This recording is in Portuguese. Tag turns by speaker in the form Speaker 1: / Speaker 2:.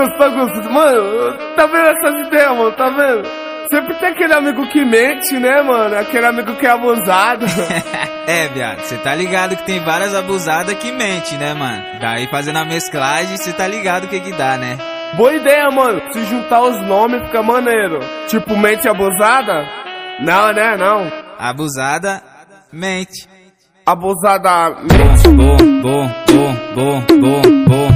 Speaker 1: Augusto, mano, tá vendo essas ideias, mano, tá vendo? Sempre tem aquele amigo que mente, né, mano? Aquele amigo que é abusado.
Speaker 2: é, viado, você tá ligado que tem várias abusadas que mente, né, mano? Daí fazendo a mesclagem, você tá ligado o que que dá, né?
Speaker 1: Boa ideia, mano. Se juntar os nomes fica maneiro. Tipo, mente abusada? Não, né, não.
Speaker 2: Abusada, mente.
Speaker 1: Abusada, mente.
Speaker 2: Bom, bom, bom, bom, bom, bom, bom,